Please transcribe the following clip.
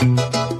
thank you